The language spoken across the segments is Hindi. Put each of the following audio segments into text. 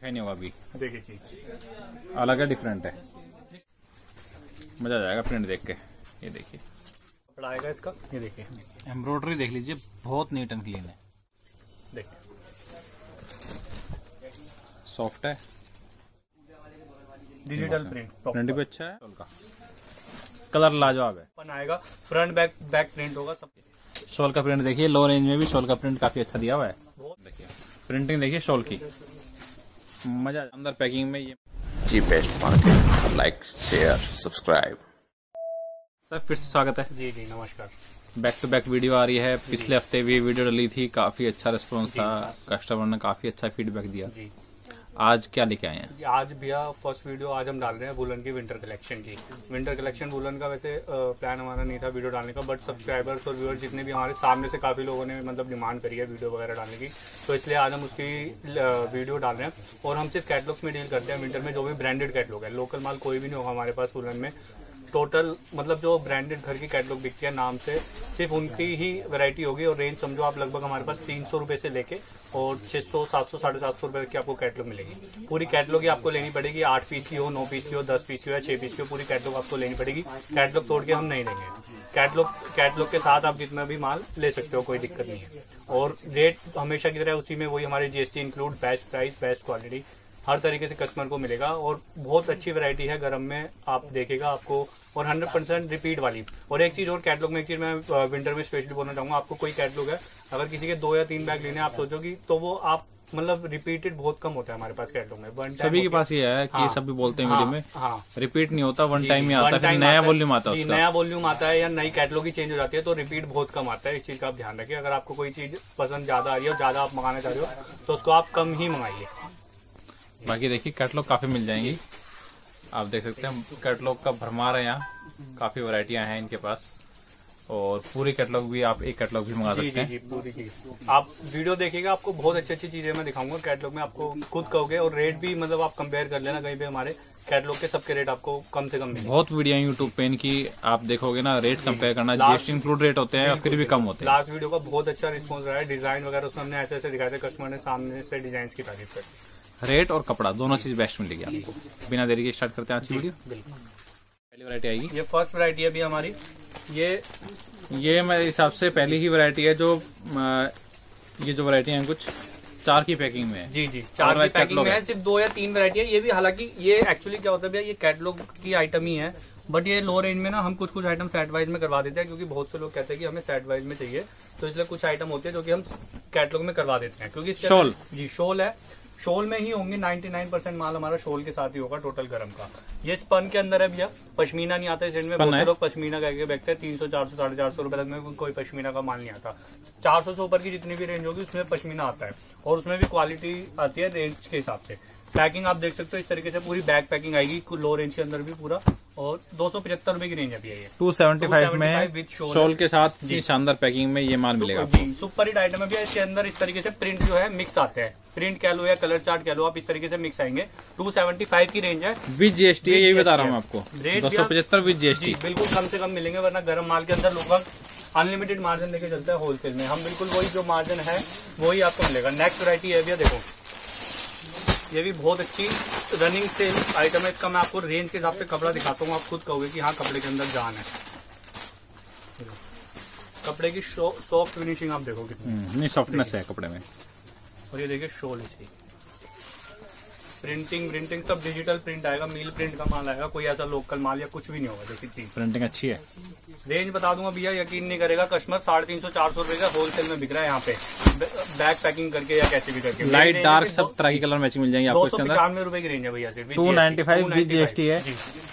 देखा ही नहीं होगा अभी। देखिए चीज़ अलग है डिफरेंट है। मज़ा आ जाएगा प्रिंट देख के। ये देखिए। कपड़ा आएगा इसका। ये देखिए। एम्ब्रॉयडरी देख लीजिए बहुत नीट एंड क्लीन है। देखिए। सॉफ्ट है। डिजिटल प्रिंट प्रिंट भी अच्छा है। का। कलर लाजवाब है। अपन आएगा। फ्रंट बैक बैक प्रिंट होगा सब। शॉल का प्रिंट देखिए लो रेंज में भी शॉल का प्रिंट काफ़ी अच्छा दिया हुआ है। देखिए। प्रिंटिंग देखिए शॉल की। मज़ा अंदर पैकिंग में ये। जी best market like share subscribe sir फिर से स्वागत है। जी जी नमस्कार। बैक टू बैक वीडियो आ रही है। पिछले हफ़्ते भी वीडियो डली थी। काफ़ी अच्छा रिस्पॉन्स था। कस्टमर ने काफ़ी अच्छा फीडबैक दिया। जी। आज क्या लेके आए हैं? आज भैया फ़र्स्ट वीडियो आज हम डाल रहे हैं बुलन की विंटर कलेक्शन की। विंटर कलेक्शन बुलन का वैसे प्लान हमारा नहीं था वीडियो डालने का बट सब्सक्राइबर्स और व्यूअर्स जितने भी हमारे सामने से काफ़ी लोगों ने मतलब डिमांड करी है वीडियो वगैरह डालने की। तो इसलिए आज हम उसकी वीडियो डाल रहे हैं। और हम सिर्फ़ कैटलॉग्स में डील करते हैं विंटर में, जो भी ब्रांडेड कैटलॉग है। लोकल माल कोई भी नहीं होगा हमारे पास वुलन में। टोटल मतलब जो ब्रांडेड घर की कैटलॉग बिकती है नाम से, सिर्फ़ उनकी ही वैरायटी होगी और रेंज समझो आप लगभग हमारे पास तीन सौ रुपए से लेके और छह सौ, सात सौ, साढ़े सात सौ रुपए की आपको कैटलॉग मिलेगी। पूरी कैटलॉग ही आपको लेनी पड़ेगी। आठ पीस की हो, नौ पीस की हो, दस पीस की हो या छह पीस की हो, पूरी कैटलॉग आपको लेनी पड़ेगी। कैटलॉग तोड़ के हम नहीं देंगे। कैटलॉग कैटलॉग के साथ आप जितना भी माल ले सकते हो, कोई दिक्कत नहीं है। और रेट हमेशा की तरह उसी में वही हमारे GST include best price best quality हर तरीके से कस्टमर को मिलेगा और बहुत अच्छी वैरायटी है गर्म में आप देखेगा आपको और 100 परसेंट रिपीट वाली। और एक चीज़ और कैटलॉग में एक चीज़ मैं विंटर में स्पेशली बोलना चाहूँगा आपको कोई कैटलॉग है अगर किसी के दो या तीन बैग लेने आप सोचोगी तो वो आप मतलब रिपीटेड बहुत कम होता है हमारे पास कैटलॉग में। Time सभी के पास ये है कि हाँ, सभी बोलते हैं हाँ, में हाँ। रिपीट नहीं होता वन टाइम ही आता है नया वॉल्यूम आता है नया वॉल्यूम आता है या नई कैटलॉग ही चेंज हो जाती है तो रिपीट बहुत कम आता है इस चीज़ का आप ध्यान रखिए। अगर आपको कोई चीज़ पसंद ज़्यादा आ रही है और ज़्यादा आप मंगाना चाह रहे हो तो उसको आप कम ही मंगाइए। बाकी देखिए कैटलॉग काफ़ी मिल जाएँगी। आप देख सकते हैं कैटलॉग का भरमार है यहाँ। काफ़ी वैरायटियाँ हैं इनके पास। और पूरी कैटलॉग भी आप एक कैटलॉग भी मंगा सकते हैं। जी पूरी की। आप वीडियो देखिएगा आपको बहुत अच्छी अच्छी चीज़ें मैं दिखाऊँगा कैटलॉग में। आपको खुद कहोगे और रेट भी मतलब आप कंपेयर कर लेना कहीं पे हमारे कैटलॉग के सबके रेट आपको कम से कम बहुत वीडियो है यूट्यूब पे इनकी। आप देखोगे ना रेट कंपेयर करना जीएसटी इंक्लूड रेट होते हैं फिर भी कम होते हैं। लास्ट वीडियो का बहुत अच्छा रिस्पॉन्स रहा है। डिज़ाइन वगैरह उसमें हमने ऐसे ऐसे दिखाए थे कस्टमर ने सामने से डिज़ाइन की तारीफ़ कर। रेट और कपड़ा दोनों चीज़ बेस्ट मिलेगी आपको। बिना देरी के स्टार्ट करते हैं आज की वीडियो पहली वैरायटी आएगी। ये फ़र्स्ट वैरायटी अभी हमारी। ये ये मेरे हिसाब से पहली ही वैरायटी है जो ये जो वैरायटी है कुछ चार की पैकिंग में। है जी जी चार की पैकिंग में है। है। सिर्फ़ दो या तीन वैरायटी है। ये भी हालाँकि ये एक्चुअली क्या होता है भैया ये कैटलॉग की आइटम ही है। बट ये लो रेंज में ना हम कुछ कुछ आइटम सेट वाइज में करवा देते हैं क्योंकि बहुत से लोग कहते हैं कि हमें सेट वाइज में चाहिए। तो इसलिए कुछ आइटम होते हैं जो कि हम कैटलॉग में करवा देते हैं। क्योंकि शॉल। जी शॉल है। शॉल में ही होंगे 99 परसेंट माल हमारा शोल के साथ ही होगा टोटल गरम का। ये स्पन के अंदर है भैया पश्मीना नहीं आता है में बहुत से। लोग पश्मीना कह के बैठते हैं तीन सौ चार सौ साढ़े चार सौ रुपए तक में कोई पश्मीना का माल नहीं आता। चार सौ से ऊपर की जितनी भी रेंज होगी उसमें पश्मीना आता है। और उसमें भी क्वालिटी आती है रेंज के हिसाब से। पैकिंग आप देख सकते हो इस तरीके से पूरी बैग पैकिंग आएगी लो रेंज के अंदर भी पूरा और दो सौ पचहत्तर रुपए की रेंज अभी है भैया ये 275 में 275 with shawl शॉल के साथ शानदार पैकिंग में ये माल मिलेगा। सुपर हिट आइटम है इसके अंदर इस तरीके से प्रिंट जो है मिक्स आते हैं। प्रिंट कह लो या कलर चार्ट कह लो आप इस तरीके से मिक्स आएँगे। 275 की रेंज है। विद जीएसटी यही बता रहा हूँ आपको। दो सौ पचहत्तर विद जीएसटी बिल्कुल कम से कम मिलेंगे वरना गर्म माल के अंदर लोग अनलिमिटेड मार्जिन लेके चलते हैं होलसेल में। हम बिल्कुल वही जो मार्जिन है वही आपको मिलेगा। नेक्स्ट वैरायटी है भैया देखो। ये भी बहुत अच्छी रनिंग सेल आइटम है। इसका मैं आपको रेंज के हिसाब से कपड़ा दिखाता हूँ। आप खुद कहोगे कि हाँ कपड़े के अंदर जान है। कपड़े की सॉफ्ट फिनिशिंग आप देखो कितनी। सॉफ्टनेस है कपड़े में। और ये देखिए शोल इसकी प्रिंटिंग प्रिंटिंग सब डिजिटल प्रिंट आएगा मील प्रिंट का माल आएगा कोई ऐसा लोकल माल या कुछ भी नहीं होगा देखिए चीज़। प्रिंटिंग अच्छी है। रेंज बता दूँगा भैया यकीन नहीं करेगा कस्टमर साढ़े तीन सौ चार सौ रुपए का होलसेल में बिक रहा है यहाँ पे। बैग पैकिंग करके या कैसे भी करके। लाइट डार्क सब तरह की कलर मैचिंग मिल जाएँगी आपको इसके अंदर। पचानवे रुपए की रेंज है भैया सिर्फ़। Two ninety five with GST है।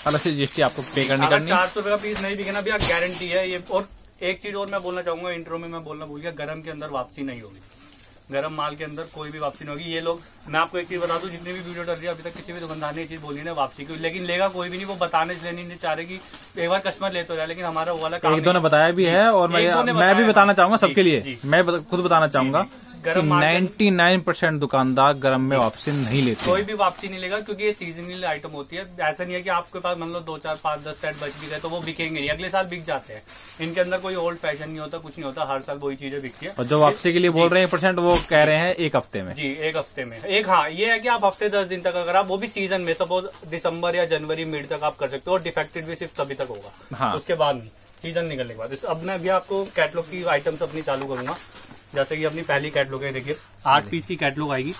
अलग से जीएसटी आपको पे करनी चार सौ रुपए का पीस नहीं बिके ना भैया गारंटी है। ये और एक चीज़ और मैं बोलना चाहूँगा इंट्रो में मैं बोलना भूल गया गरम के अंदर वापसी नहीं होगी। गरम माल के अंदर कोई भी वापसी नहीं होगी। ये लोग मैं आपको एक चीज़ बता दूँ जितनी भी वीडियो डर रही है अभी तक किसी भी दुकानदार ने ये चीज़ बोली ना वापसी की। लेकिन लेगा कोई भी नहीं वो बताने इसलिए नहीं चाह रहे की एक बार कस्टमर ले तो जाए लेकिन हमारा वो वाला काम एक दो ने बताया भी है और मैं भी बताना चाहूँगा सबके लिए। मैं खुद बताना चाहूँगा। नाइन्टी नाइन परसेंट दुकानदार गरम में वापसी नहीं लेते कोई भी वापसी नहीं लेगा क्योंकि ये सीजनल आइटम होती है। ऐसा नहीं है कि आपके पास मान लो दो चार पाँच दस सेट बच भी गए तो वो बिकेंगे नहीं। अगले साल बिक जाते हैं। इनके अंदर कोई ओल्ड फ़ैशन नहीं होता कुछ नहीं होता। हर साल वही चीज़ें बिकती है। और जो वापसी के लिए बोल रहे हैं परसेंट वो कह रहे हैं एक हफ़्ते में। जी एक हफ़्ते में। एक हाँ ये है कि आप हफ़्ते दस दिन तक अगर आप वो भी सीज़न में सपोज़ दिसंबर या जनवरी मिड तक आप कर सकते हो और डिफेक्टेड भी सिर्फ़ तभी तक होगा। हाँ। उसके बाद नहीं। सीज़न निकलने के बाद। अब मैं अभी आपको कैटलॉग की आइटम्स अपनी चालू करूँगा। जैसे कि अपनी पहली कैटलॉग है देखिए आठ पीस की कैटलॉग आएगी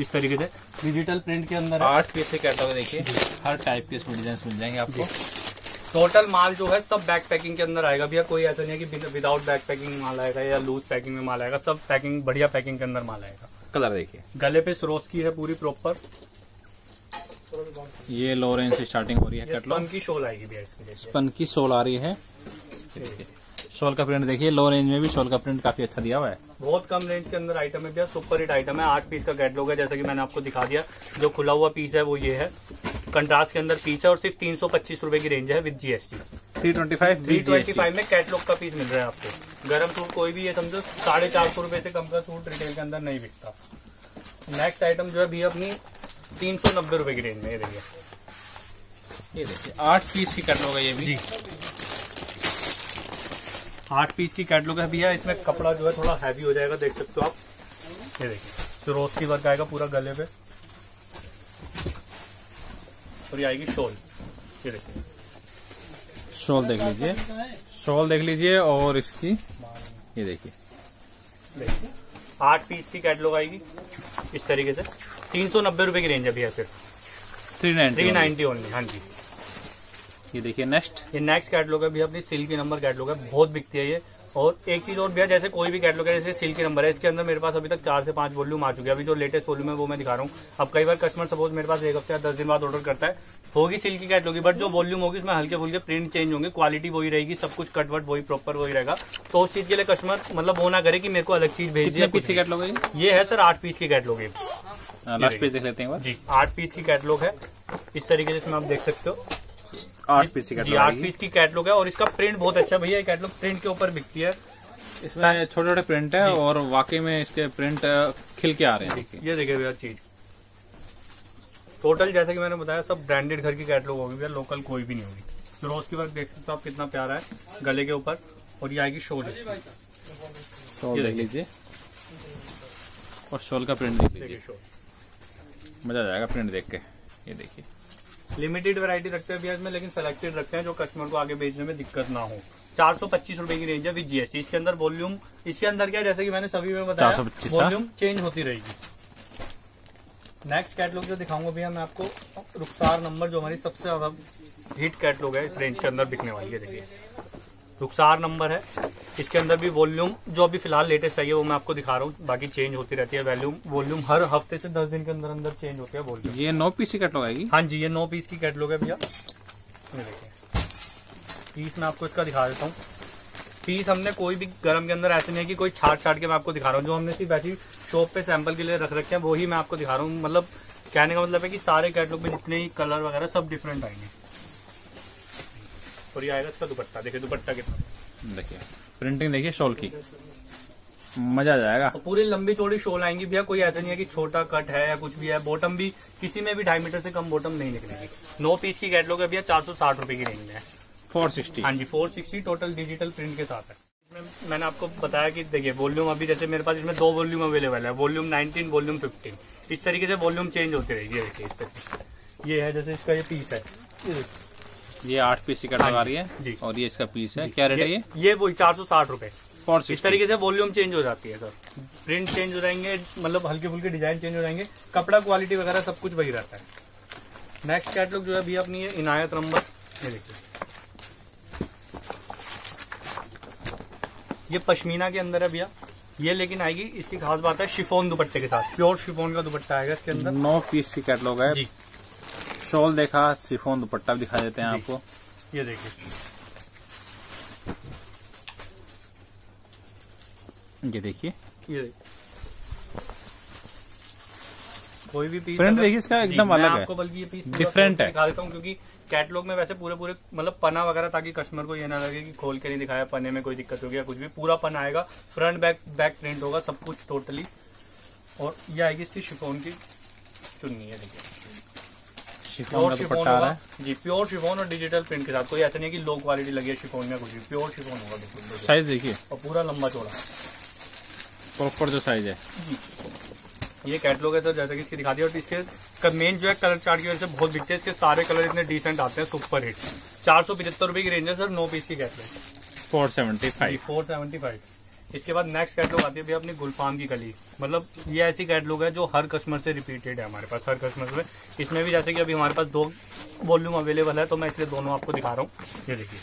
इस तरीके से। डिजिटल प्रिंट के अंदर आठ पीस से कैटलॉग देखिए। हर टाइप के इसमें डिज़ाइन मिल जाएँगे आपको। टोटल माल जो है सब बैक पैकिंग के अंदर आएगा। भैया कोई ऐसा नहीं है कि विदाउट बैक पैकिंग माल आएगा या लूज पैकिंग में माल आएगा। सब पैकिंग बढ़िया पैकिंग के अंदर माल आएगा। कलर देखिए। गले पे सरोस की है पूरी प्रॉपर ये लो रेंज से स्टार्टिंग हो रही है कैटलॉग स्पन की शोल आएगी भैया इसकी देखिए स्पन की सोल आ रही है। शॉल का प्रिंट देखिए लो रेंज में भी शॉल का प्रिंट काफ़ी अच्छा दिया हुआ है। बहुत कम रेंज के अंदर आइटम है भैया सुपर हिट आइटम है। आठ पीस का कैटलॉग है जैसा कि मैंने आपको दिखा दिया। जो खुला हुआ पीस है वो ये है। कंट्रास्ट के अंदर पीस है और सिर्फ़ तीन सौ पच्चीस रुपए की रेंज है with GST three twenty five three twenty five में कैटलॉग का पीस मिल रहा है आपको। गर्म सूट कोई भी ये समझो साढ़े चार सौ रुपए से कम का सूट रिटेल के अंदर नहीं बिकता। नेक्स्ट आइटम जो है भैया अपनी तीन सौ नब्बे रुपए की रेंज में ये देखिए। ये देखिए आठ पीस की कैटलॉग है ये भी। जी। आठ पीस की कैटलॉग है भैया इसमें कपड़ा जो है थोड़ा हैवी हो जाएगा देख सकते हो आप। ये देखिए तो रोज की वर्क आएगा पूरा गले पे। और ये आएगी शॉल ये देखिए। शॉल देख लीजिए। शॉल देख लीजिए और इसकी ये देखिए। देखिए आठ पीस की कैटलॉग आएगी इस तरीके से। तीन सौ नब्बे रुपए की रेंज है भैया सिर्फ़। Three three ninety ninety only हाँ जी। ये देखिए नेक्स्ट ये नेक्स्ट कैटलॉग है भैया अपनी सिल्क की नंबर कैटलॉग है बहुत बिकती है ये। और एक चीज़ और भैया जैसे कोई भी कैटलॉग है जैसे सिल्क की नंबर है इसके अंदर मेरे पास अभी तक चार से पाँच वॉल्यूम आ चुके हैं। अभी जो लेटेस्ट वॉल्यूम है वो मैं दिखा रहा हूँ। अब कई बार कस्टमर सपोज़ मेरे पास एक हफ़्ते या दस दिन बाद ऑर्डर करता है होगी सिल्क की कैटलॉग बट जो वॉल्यूम होगी उसमें हल्के फुल्के प्रिंट चेंज होंगे क्वालिटी वही रहेगी सब कुछ कटवट वही प्रॉपर वही रहेगा। तो उस चीज़ के लिए कस्टमर मतलब वो ना करे कि मेरे को अलग चीज़ भेज दिया पीस की कैटलॉग है ये? है सर आठ पीस की कैटलॉग है। लास्ट पेज देख लेते हैं जी आठ पीस की कैटलॉग है। इस तरीके से इसमें आप देख सकते हो। आठ पीस की जी कैटलॉग आठ पीस की कैटलॉग है और इसका प्रिंट बहुत अच्छा भैया कैटलॉग प्रिंट के ऊपर बिकती है। इसमें छोटे छोटे प्रिंट है और वाकई में इसके प्रिंट खिल के आ रहे हैं ये देखिए भैया चीज़। टोटल जैसा कि मैंने बताया सब ब्रांडेड घर की कैटलॉग होगी भैया लोकल कोई भी नहीं होगी। फिरोज की वर्क देख सकते हो आप कितना प्यारा है गले के ऊपर और ये आएगी शोल। शॉल देख लीजिए। और शोल का प्रिंट देख लीजिए। मज़ा आ जाएगा प्रिंट देख के। ये देखिए। लिमिटेड वैरायटी रखते हैं प्याज में लेकिन सेलेक्टेड रखते हैं जो कस्टमर को आगे बेचने में दिक्कत ना हो। चार सौ पच्चीस रुपए की रेंज है विद जीएसटी इसके अंदर वॉल्यूम इसके अंदर क्या जैसे कि मैंने सभी में बताया वॉल्यूम चेंज होती रहेगी। नेक्स्ट कैटलॉग जो दिखाऊँगा भैया मैं आपको रुखसार नंबर जो हमारी सबसे ज़्यादा हिट कैटलॉग है इस रेंज के अंदर बिकने वाली है देखिए। रुखसार नंबर है। इसके अंदर भी वॉल्यूम जो अभी फ़िलहाल लेटेस्ट आई है वो मैं आपको दिखा रहा हूँ। बाकी चेंज होती रहती है वॉल्यूम वॉल्यूम हर हफ़्ते से दस दिन के अंदर अंदर चेंज होती है वॉल्यूम। ये नौ पीस की कैटलॉग आएगी? हाँ जी ये नौ पीस की कैटलॉग है भैया। देखिए। पीस मैं आपको इसका दिखा देता हूँ। पीस हमने कोई भी गर्म के अंदर ऐसे नहीं है कि कोई छाट छाट के मैं आपको दिखा रहा हूँ। जो हमने सिर्फ़ ऐसी शॉप पे सैंपल के लिए रख रखे हैं वही मैं आपको दिखा रहा हूँ। मतलब कहने का मतलब है कि सारे कैटलॉग में जितने ही कलर वगैरह सब डिफरेंट आएँगे। और ये आएगा इसका दुपट्टा देखिए दुपट्टा कितना। देखिए प्रिंटिंग देखिए शॉल की। मज़ा आ जाएगा। और पूरी लंबी चौड़ी शोल आएँगी। भैया कोई ऐसा नहीं है कि छोटा कट है या कुछ भी है बॉटम भी किसी में भी ढाई मीटर से कम बॉटम नहीं निकलेगी। नो पीस की कैटलॉग है भैया चार सौ साठ रुपए की रेंज में है। फोर सिक्सटी हाँ जी four sixty total digital print के साथ है। इसमें मैंने आपको बताया कि देखिए वॉल्यूम अभी जैसे मेरे पास इसमें दो वॉल्यूम अवेलेबल है। वॉल्यूम 19 वॉल्यूम 15 इस तरीके से वॉल्यूम चेंज होती रहेगी। देखिए इस तरीके ये है जैसे इसका ये पीस है। ये आठ पीस की कैटलॉग आ रही है। और ये इसका पीस है। क्या रेट है ये ये? वही चार सौ साठ रूपए। इस तरीके से वॉल्यूम चेंज हो जाती है सर प्रिंट चेंज हो जाएँगे मतलब हल्के फुल्के डिज़ाइन चेंज हो जाएँगे। कपड़ा क्वालिटी वगैरह सब कुछ वही रहता है। नेक्स्ट कैटलॉग जो है भैया अपनी ये इनायत नंबर। ये देखिए। ये पश्मीना के अंदर है भैया। ये लेकिन आएगी इसकी खास बात है शिफोन दुपट्टे के साथ। प्योर शिफोन का दुपट्टा आएगा इसके अंदर। नौ पीस की कैटलॉग है। जी। शॉल देखा सिफोन दुपट्टा भी दिखा देते हैं आपको। ये देखिए। ये देखिए। ये कोई भी पीस अगर- देखिए इसका एकदम अलग है। आपको बल्कि ये पीस के है। दिखा देता हूँ क्योंकि कैटलॉग में वैसे पूरे पूरे मतलब पना वगैरह ताकि कस्टमर को ये ना लगे कि खोल के नहीं दिखाया पने में कोई दिक्कत होगी या कुछ भी पूरा पन आएगा। फ्रंट बैक बैक प्रिंट होगा सब कुछ टोटली और ये आएगी इसकी शिफोन की चुन्नी है देखिए। शिफॉन शिफोन दुपट्टा आ रहा है। जी प्योर शिफोन और डिजिटल प्रिंट के साथ। कोई ऐसा नहीं है कि लो क्वालिटी लगी है शिफोन में कुछ भी। प्योर शिफोन होगा बिल्कुल साइज़ देखिए। और पूरा लंबा चौड़ा। प्रॉपर जो साइज़ है। ये कैटलॉग है सर जैसे कि इसकी दिखा दिया और इसके मेन जो है कलर चार्ट की वजह से बहुत दिखते हैं। इसके सारे कलर इतने डिसेंट आते हैं सुपर हिट चार सौ पचहत्तर रुपए की रेंज है सर नो पीस की catalogue four seventy five four seventy five इसके बाद नेक्स्ट कैटलॉग आती है भैया अपनी गुलफाम की कली। मतलब ये ऐसी कैटलॉग है जो हर कस्टमर से रिपीटेड है हमारे पास हर कस्टमर में इसमें भी जैसे कि अभी हमारे पास दो वॉल्यूम अवेलेबल है तो मैं इसलिए दोनों आपको दिखा रहा हूँ। ये देखिए।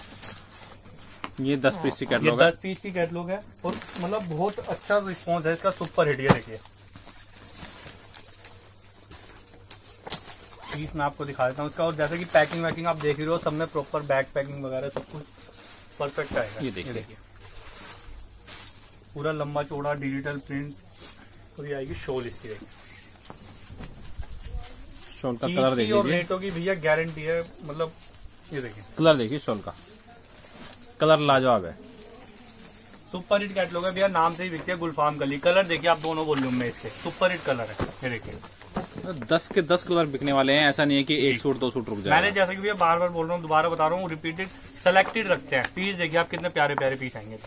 ये दस पीस की कैटलॉग है। दस पीस की कैटलॉग है और मतलब बहुत अच्छा रिस्पॉन्स है इसका सुपर हिट ये देखिए। पीस मैं आपको दिखा देता हूँ इसका और जैसे कि पैकिंग वैकिंग आप देख रहे हो सब में प्रॉपर बैक पैकिंग वगैरह सब कुछ परफेक्ट आएगा ये देखिए। पूरा लंबा चौड़ा डिजिटल प्रिंट और ये आएगी शोल इसकी देखिए शॉल का कलर देखिए और रेटों की भैया गारंटी है मतलब ये देखिए। कलर देखिए शॉल का। कलर लाजवाब है। सुपर हिट कैटलॉग है भैया नाम से ही बिकती है गुलफाम गली। कलर देखिए आप दोनों वॉल्यूम में इसके। सुपर हिट कलर है ये देखिए। दस के दस कलर बिकने वाले हैं ऐसा नहीं है कि एक सूट दो सूट रुक जाए। मैंने जैसे कि भैया बार बार बोल रहा हूँ दोबारा बता रहा हूँ रिपीटेड सेलेक्टेड रखते हैं। पीस देखिए आप कितने प्यारे प्यारे पीस आएँगे।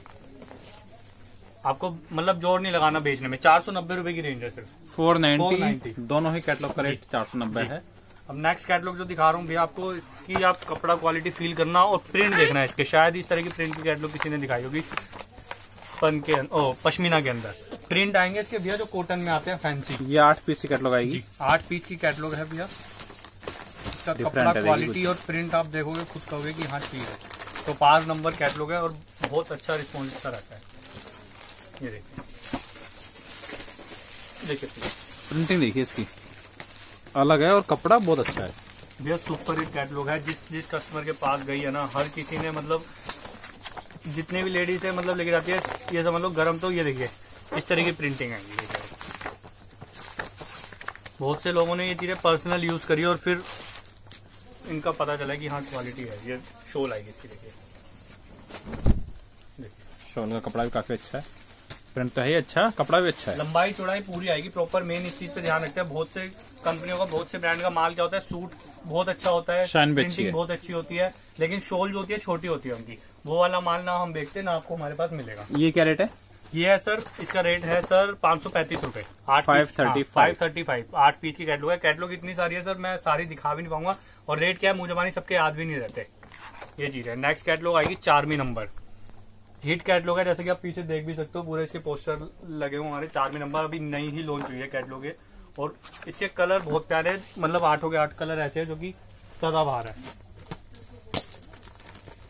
आपको मतलब ज़ोर नहीं लगाना बेचने में। चार सौ नब्बे रुपए की रेंज है सिर्फ़। Four 490 ninety. दोनों ही कैटलॉग का रेट चार सौ नब्बे है। अब नेक्स्ट कैटलॉग जो दिखा रहा हूँ भैया आपको इसकी आप कपड़ा क्वालिटी फील करना और प्रिंट देखना है इसके। शायद इस तरह की प्रिंट की कैटलॉग किसी ने दिखाई होगी। पन के अं- ओ पश्मीना के अंदर। प्रिंट आएँगे इसके भैया जो कॉटन में आते हैं फैंसी ये आठ पीस की कैटलॉग आएगी। आठ पीस की कैटलॉग है भैया। इसका कपड़ा क्वालिटी और प्रिंट आप देखोगे खुद कहोगे कि हाँ ठीक है। तो पाँच नंबर कैटलॉग है और बहुत अच्छा रिस्पॉन्स इसका रहता है। ये देखिए। देखिए प्रिंटिंग देखिए इसकी। अलग है और कपड़ा बहुत अच्छा है। भैया सुपर हिट कैटलॉग है। जिस जिस कस्टमर के पास गई है ना हर किसी ने मतलब जितने भी लेडीज़ है मतलब लेके जाती है ये समझ लो गर्म तो ये देखिए इस तरह की प्रिंटिंग आएगी देखिए बहुत से लोगों ने ये चीज़ें पर्सनल यूज़ करी और फिर इनका पता चला कि हाँ क्वालिटी है। ये शोल आएगी इसकी देखिए। देखिए। शॉल का कपड़ा भी काफ़ी अच्छा है। प्रिंट तो है ही अच्छा कपड़ा भी अच्छा है। लंबाई चौड़ाई पूरी आएगी प्रॉपर मेन इस चीज़ पे ध्यान रखते हैं। बहुत से कंपनियों का बहुत से ब्रांड का माल क्या होता है? सूट बहुत अच्छा होता है शाइन भी अच्छी है। बहुत अच्छी होती है लेकिन शोल जो होती है छोटी होती है उनकी। वो वाला माल ना हम बेचते ना आपको हमारे पास मिलेगा। ये क्या रेट है? ये है सर इसका रेट है सर पाँच सौ पैंतीस रूपए। आठ 535 फाइव थर्टी फाइव आठ पीस की कैटलॉग है। कैटलॉग इतनी सारी है सर मैं सारी दिखा भी नहीं पाऊँगा। और रेट क्या है मुझे जबानी सबके याद भी नहीं रहते। ये चीज़ है। नेक्स्ट कैटलॉग आएगी चारवी नंबर। हिट कैटलॉग है जैसे कि आप पीछे देख भी सकते हो पूरे इसके पोस्टर लगे हुए हमारे चारवीं नंबर अभी नई ही लॉन्च हुई है कैटलॉग ये। और इसके कलर बहुत प्यारे हैं, मतलब आठों के आठ कलर ऐसे हैं जो कि सदाबहार है।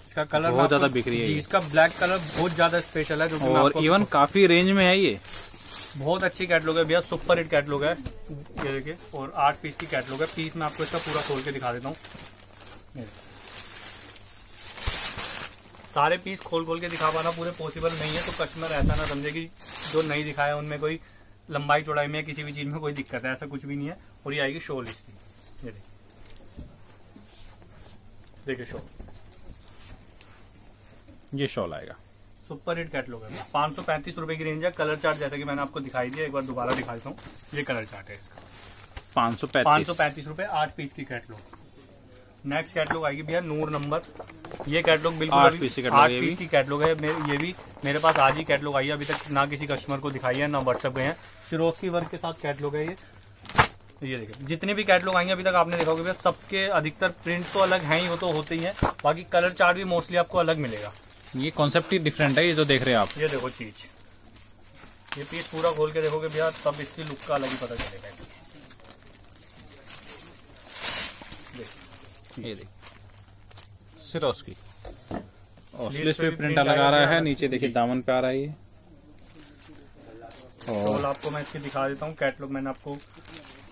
इसका कलर बहुत ज़्यादा बिक रही है इसका ब्लैक कलर बहुत ज़्यादा स्पेशल है जो कि और इवन काफ़ी रेंज में है ये। बहुत अच्छी कैटलॉग है भैया सुपर हिट कैटलॉग है। ये देखिए और आठ पीस की कैटलॉग है। पीस मैं आपको इसका पूरा खोल के दिखा देता हूँ। सारे पीस खोल खोल के दिखा पाना पूरे पॉसिबल नहीं है तो कस्टमर ऐसा ना समझे कि जो नहीं दिखाया उनमें कोई लंबाई चौड़ाई में किसी भी चीज़ में कोई दिक्कत है ऐसा कुछ भी नहीं है। और ये आएगी शॉल इसकी ये देखिए देखिए शोल ये शॉल आएगा सुपर हिट कैटलॉग है। पाँच सौ पैंतीस रुपए की रेंज है। कलर चार्ट जैसा कि मैंने आपको दिखाई दिया एक बार दोबारा दिखा देता हूँ। ये कलर चार्ट है इसका। पाँच सौ पाँच सौ पैंतीस रुपए आठ पीस की कैटलॉग नेक्स्ट कैटलॉग आएगी भैया नूर नंबर। ये कैटलॉग बिल्कुल आठ पीस की कैटलॉग है। ये भी मेरे पास आज ही कैटलॉग आई है। अभी तक ना किसी कस्टमर को दिखाई है ना व्हाट्सअप गए हैं। फिरोज वर्क के साथ कैटलॉग है ये। ये देखिए जितने भी कैटलॉग आएँगे अभी तक आपने देखा होगा भैया सबके अधिकतर प्रिंट तो अलग हैं ही वो तो होते ही हैं। बाकी कलर चार्ट भी मोस्टली आपको अलग मिलेगा। ये कॉन्सेप्ट ही डिफरेंट है ये जो देख रहे हैं आप। ये देखो चीज़। ये पीस पूरा खोल के देखोगे भैया तब इसकी लुक का अलग ही पता चलेगा। ये देख। सिरोस की और स्लीव्स पे प्रिंट print लगा रहा है नीचे देखिए दामन पे आ रहा है ये। और आपको मैं इसकी दिखा देता हूँ कैटलॉग मैंने आपको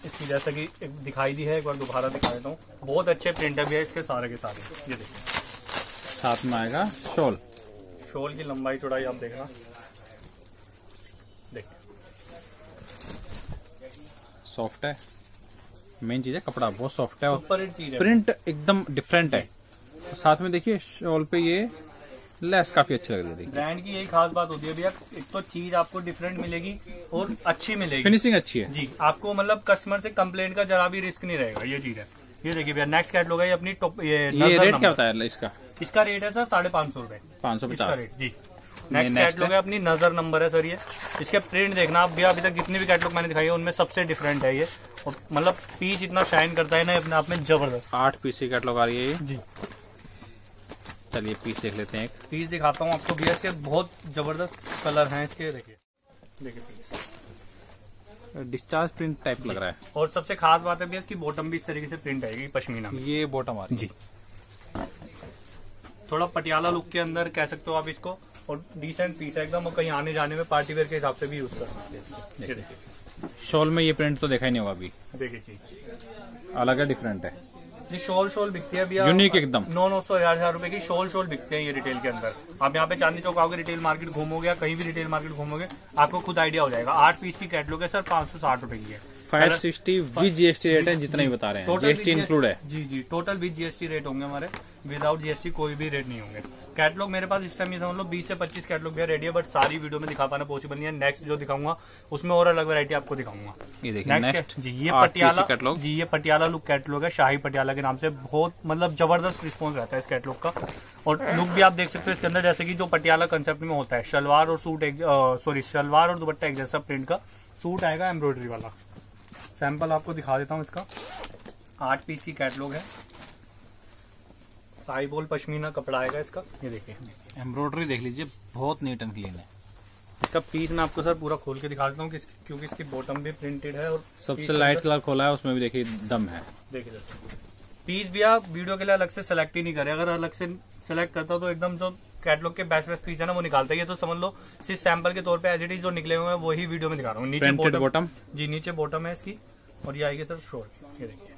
इसकी जैसा कि दिखाई दी है एक बार दोबारा दिखा देता हूँ। बहुत अच्छे प्रिंट है इसके सारे के सारे। ये देखिए साथ में आएगा शॉल। शॉल की लंबाई चौड़ाई आप देखना। देखिए सॉफ्ट है। मेन चीज़ है कपड़ा बहुत सॉफ्ट है और प्रिंट एकदम डिफरेंट है। साथ में देखिए शॉल पे ये लेस काफ़ी अच्छी लग रही है ब्रांड की यही खास बात होती है भैया एक तो चीज़ आपको डिफरेंट मिलेगी और अच्छी मिलेगी। फिनिशिंग अच्छी है। जी आपको मतलब कस्टमर से कंप्लेंट का जरा भी रिस्क नहीं रहेगा ये चीज़ है। ये देखिए भैया नेक्स्ट कैटलॉग है ये अपनी टॉप ये ये रेट। क्या बताया इसका? इसका रेट है सर साढ़े पाँच सौ रूपए। पाँच सौ पचास। रेट जी। Next catalogue. है। अपनी नज़र नंबर है सर ये। इसके प्रिंट देखना आप भैया अभी तक जितनी भी कैटलॉग मैंने दिखाई है उनमें सबसे डिफरेंट है ये। और मतलब पीस इतना शाइन करता है ना अपने आप में ज़बरदस्त। आठ पीस की कैटलॉग आ रही है जी। चलिए पीस देख लेते हैं पीस दिखाता हूँ आपको भैया इसके बहुत ज़बरदस्त कलर हैं इसके देखिए। देखिए पीस डिस्चार्ज प्रिंट टाइप लग रहा है। और सबसे खास बात है भैया इसकी बॉटम भी इस तरीके से प्रिंट आएगी पश्मीना में। ये बॉटम आ रही जी। थोड़ा पटियाला लुक के अंदर कह सकते हो आप इसको और डिसेंट पीस है एकदम और कहीं आने जाने में पार्टी वेयर के हिसाब से भी यूज़ कर सकते हैं। देखिए। है शॉल में ये प्रिंट तो देखा ही नहीं होगा अभी। देखिए चीज़ अलग है डिफरेंट है। ये शॉल शॉल बिकती है भैया Unique एकदम। नौ नौ सौ हज़ार हज़ार रुपए की शॉल शॉल बिकते हैं ये रिटेल के अंदर। आप यहाँ पे चांदनी चौक आओगे रिटेल मार्केट घूमोगे या कहीं भी रिटेल मार्केट घूमोगे आपको खुद आइडिया हो जाएगा। आठ पीस की कैटलॉग है सर पाँच सौ साठ रुपए की है। Five sixty with GST rate है जितना ही बता रहे हैं। जीएसटी इंक्लूड है। जी जी टोटल भी जीएसटी रेट होंगे हमारे। विदाउट जीएसटी कोई भी रेट नहीं होंगे। कैटलॉग मेरे पास इस टाइम ये समझ लो 20 से 25 कैटलॉग भी रेडी है बट सारी वीडियो में दिखा पाना पॉसिबल नहीं है। नेक्स्ट जो दिखाऊँगा उसमें और अलग वैरायटी आपको दिखाऊँगा। ये देखिए नेक्स्ट जी ये पटियाला कैटलॉग जी ये पटियाला लुक कैटलॉग है शाही पटियाला के नाम से। बहुत मतलब ज़बरदस्त रिस्पॉन्स रहता है इस कैटलॉग का। और लुक भी आप देख सकते हो इसके अंदर जैसे कि जो पटियाला कंसेप्ट में होता है शलवार और सूट एक सॉरी शलवार और दुपट्टा एक जैसा प्रिंट का। सूट आएगा एम्ब्रॉयडरी वाला। सैंपल आपको दिखा देता हूँ इसका। आठ पीस की कैटलॉग है। साई बोल पश्मीना कपड़ा आएगा इसका ये देखिए एम्ब्रॉयडरी देख लीजिए बहुत नीट एंड क्लीन है। इसका पीस मैं आपको सर पूरा खोल के दिखा देता हूँ क्योंकि इसकी बॉटम भी प्रिंटेड है और सबसे लाइट कलर खोला है उसमें भी देखिए दम है। देखिए सर पीस भी आप वीडियो के लिए अलग से सेलेक्ट ही नहीं करे। अगर अलग से सेलेक्ट करता तो एकदम जो कैटलॉग के बेस्ट बेस्ट पीस है ना वो निकालता है ये तो समझ लो सिर्फ़ सैंपल के तौर पे एज इट इज़ जो निकले हुए हैं वही वीडियो में दिखा रहा हूँ। नीचे बॉटम जी नीचे बॉटम है इसकी। और ये आएगी सर शोर ये देखिए।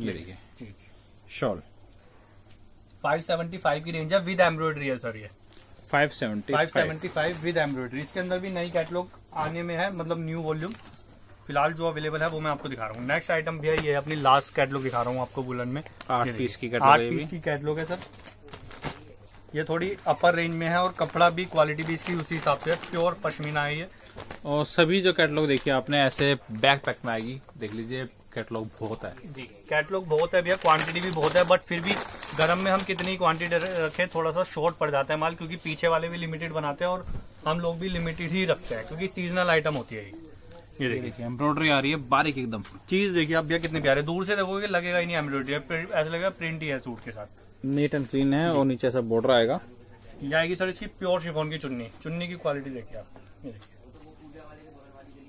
ये देखिए। शॉल 575 की रेंज है विद एम्ब्रॉयडरी है सर ये। फाइव सेवेंटी 575 विद एम्ब्रॉयडरी इसके अंदर भी नई कैटलॉग आने में है मतलब न्यू वॉल्यूम फ़िलहाल जो अवेलेबल है वो मैं आपको दिखा रहा हूँ। नेक्स्ट आइटम भी है ये अपनी लास्ट कैटलॉग दिखा रहा हूँ आपको बुलन में। आठ पीस की कैटलॉग आठ है ये पीस की कैटलॉग है सर। ये थोड़ी अपर रेंज में है और कपड़ा भी क्वालिटी भी इसकी उसी हिसाब से है। प्योर पश्मीना है ये। और सभी जो कैटलॉग देखिए आपने ऐसे बैक पैक में आएगी देख लीजिए कैटलॉग बहुत है। जी कैटलॉग बहुत है भैया क्वांटिटी भी बहुत है बट फिर भी गर्म में हम कितनी क्वांटिटी रखें थोड़ा सा शॉर्ट पड़ जाता है माल क्योंकि पीछे वाले भी लिमिटेड बनाते हैं और हम लोग भी लिमिटेड ही रखते हैं क्योंकि सीजनल आइटम होती है ये। ये ये देखिए। देखिए एम्ब्रॉयडरी आ रही है बारीक एकदम। चीज़ देखिए आप भैया कितने प्यारे दूर से देखोगे लगेगा ही नहीं एम्ब्रॉयडरी ऐसा लगेगा प्रिंट ही है सूट के साथ। नीट एंड क्लीन है और नीचे ऐसा बॉर्डर आएगा। ये आएगी सर इसकी प्योर शिफोन की चुन्नी चुन्नी की क्वालिटी देखिए आप ये देखिए।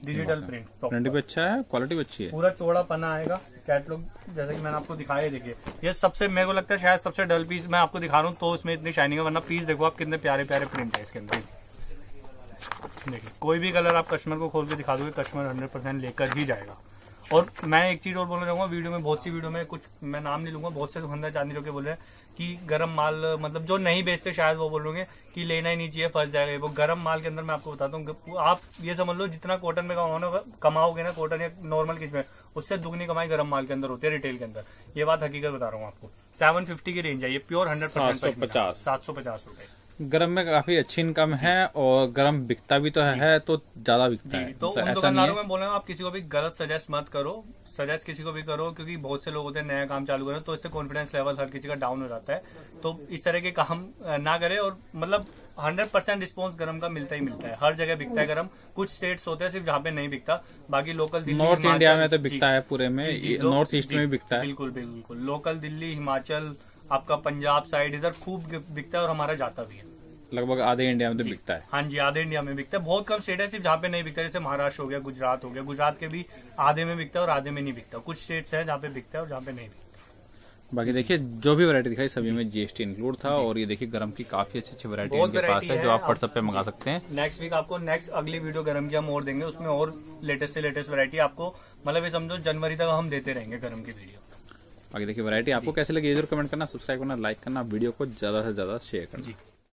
डिजिटल प्रिंट प्रिंट भी अच्छा है क्वालिटी भी अच्छी है। पूरा चौड़ा पना आएगा कैटलॉग जैसे कि मैंने आपको दिखाया है देखिए। ये सबसे मेरे को लगता है शायद सबसे डल पीस मैं आपको दिखा रहा हूँ तो इसमें इतनी शाइनिंग है वरना पीस देखो आप कितने प्यारे प्यारे प्रिंट है इसके अंदर। देखिए कोई भी कलर आप कस्टमर को खोल के दिखा दोगे कस्टमर हंड्रेड परसेंट लेकर ही जाएगा। और मैं एक चीज़ और बोलना चाहूँगा वीडियो में बहुत सी वीडियो में कुछ मैं नाम नहीं लूँगा बहुत से दुकानदार चांदी जो के बोल रहे हैं कि गर्म माल मतलब जो नहीं बेचते शायद वो बोलोगे कि लेना ही नहीं चाहिए फंस जाएगा। वो गर्म माल के अंदर मैं आपको बताता हूँ आप ये समझ लो जितना कॉटन में कमाओ कमाओगे ना कॉटन या नॉर्मल किसमें उससे दुगनी कमाई गर्म माल के अंदर होती है रिटेल के अंदर। ये बात हकीकत बता रहा हूँ आपको। सेवन फिफ्टी की रेंज है ये प्योर हंड्रेड 750 सात सौ पचास रुपए। गरम में काफ़ी अच्छी इनकम है और गरम बिकता भी तो है तो ज़्यादा बिकता है। तो उन ऐसा नहीं दुकानदारों में बोल हूँ आप किसी को भी गलत सजेस्ट मत करो सजेस्ट किसी को भी करो क्योंकि बहुत से लोग होते हैं नया काम चालू करें तो इससे कॉन्फिडेंस लेवल हर किसी का डाउन हो जाता है। तो इस तरह के काम ना करें और मतलब हंड्रेड परसेंट रिस्पॉन्स गर्म का मिलता ही मिलता है। हर जगह बिकता है गर्म। कुछ स्टेट्स होते हैं सिर्फ़ जहाँ पे नहीं बिकता बाकी लोकल दिल्ली नॉर्थ इंडिया में तो बिकता है पूरे में नॉर्थ ईस्ट में भी बिकता है। बिल्कुल बिल्कुल। लोकल दिल्ली हिमाचल आपका पंजाब साइड इधर खूब बिकता है और हमारा जाता भी है। लगभग आधे इंडिया में तो बिकता है। हाँ जी आधे इंडिया में बिकता है। बहुत कम स्टेट है सिर्फ़ जहाँ पे नहीं बिकता जैसे महाराष्ट्र हो गया गुजरात हो गया। गुजरात के भी आधे में बिकता है और आधे में नहीं बिकता। कुछ स्टेट्स है जहाँ पे बिकता है और जहाँ पे नहीं बिकता। बाकी देखिए जो भी वैरायटी दिखाई सभी में जीएसटी इंक्लूड था और ये देखिए गरम की काफ़ी अच्छी अच्छी वैरायटी इनके पास है है, जो आप व्हाट्सएप पे मंगा सकते हैं। नेक्स्ट वीक आपको नेक्स्ट अगली वीडियो गरम की हम और देंगे उसमें और लेटेस्ट से लेटेस्ट वैरायटी आपको मतलब ये समझो जनवरी तक हम देते रहेंगे गर्म की वीडियो बाकी देखिए वैरायटी आपको कैसे लगी ज़रूर कमेंट करना सब्सक्राइब करना लाइक करना वीडियो को ज़्यादा से ज़्यादा शेयर करना।